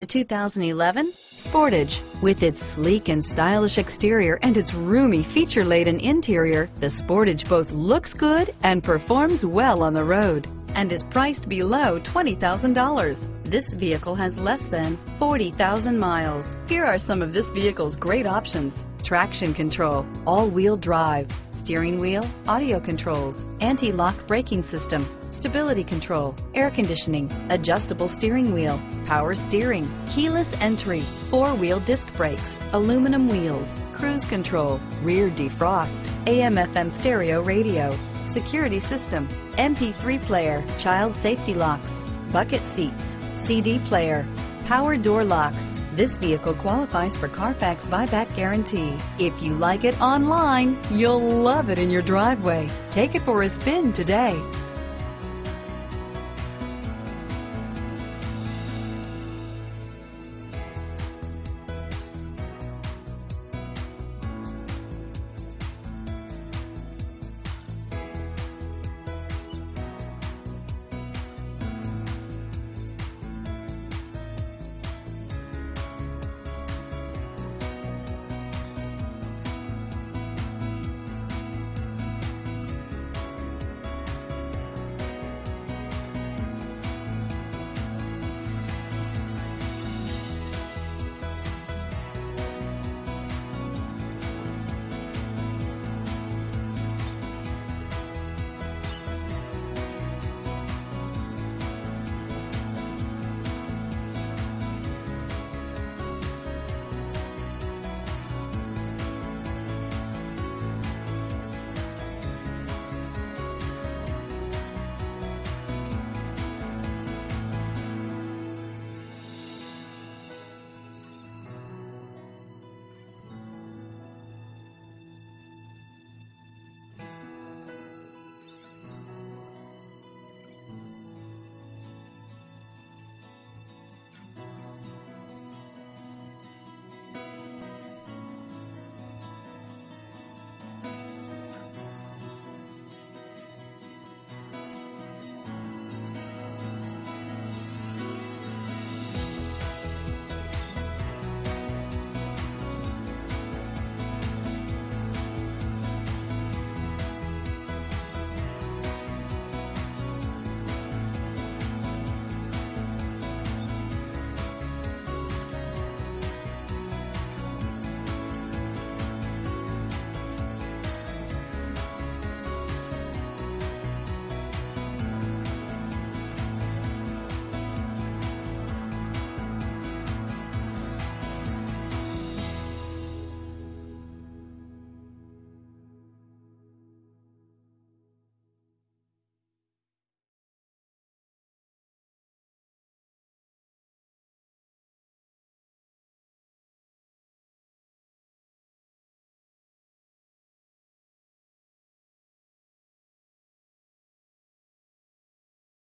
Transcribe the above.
The 2011 Sportage. With its sleek and stylish exterior and its roomy feature-laden interior, the Sportage both looks good and performs well on the road and is priced below $20,000. This vehicle has less than 40,000 miles. Here are some of this vehicle's great options. Traction control, all-wheel drive, steering wheel, audio controls, anti-lock braking system, stability control, air conditioning, adjustable steering wheel, power steering, keyless entry, four-wheel disc brakes, aluminum wheels, cruise control, rear defrost, AM FM stereo radio, security system, MP3 player, child safety locks, bucket seats, CD player, power door locks. This vehicle qualifies for Carfax buyback guarantee. If you like it online, you'll love it in your driveway. Take it for a spin today.